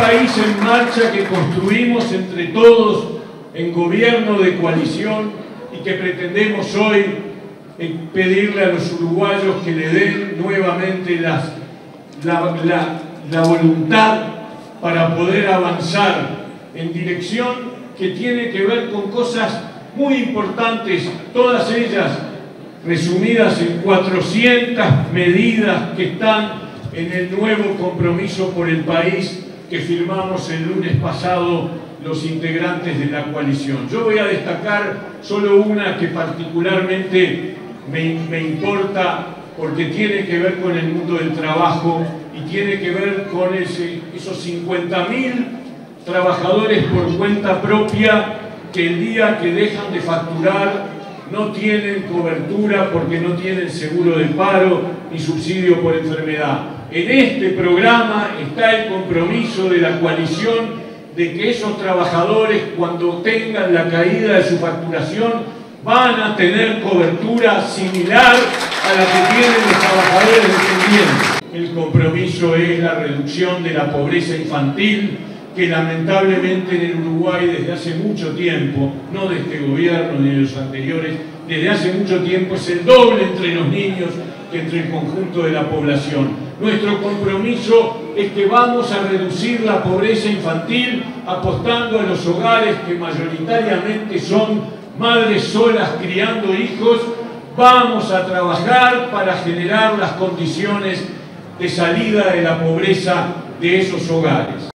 país en marcha que construimos entre todos en gobierno de coalición y que pretendemos hoy pedirle a los uruguayos que le den nuevamente las, la, la voluntad para poder avanzar en dirección que tiene que ver con cosas muy importantes, todas ellas resumidas en 400 medidas que están en el nuevo compromiso por el país que firmamos el lunes pasado los integrantes de la coalición. Yo voy a destacar solo una que particularmente me, me importa porque tiene que ver con el mundo del trabajo y tiene que ver con ese, esos 50.000 trabajadores por cuenta propia que el día que dejan de facturar no tienen cobertura porque no tienen seguro de paro ni subsidio por enfermedad. En este programa está el compromiso de la coalición de que esos trabajadores cuando tengan la caída de su facturación van a tener cobertura similar a la que tienen los trabajadores dependientes. El compromiso es la reducción de la pobreza infantil, que lamentablemente en el Uruguay desde hace mucho tiempo, no de este gobierno ni de los anteriores, desde hace mucho tiempo es el doble entre los niños que entre el conjunto de la población. Nuestro compromiso es que vamos a reducir la pobreza infantil apostando a los hogares que mayoritariamente son madres solas criando hijos. Vamos a trabajar para generar las condiciones de salida de la pobreza de esos hogares.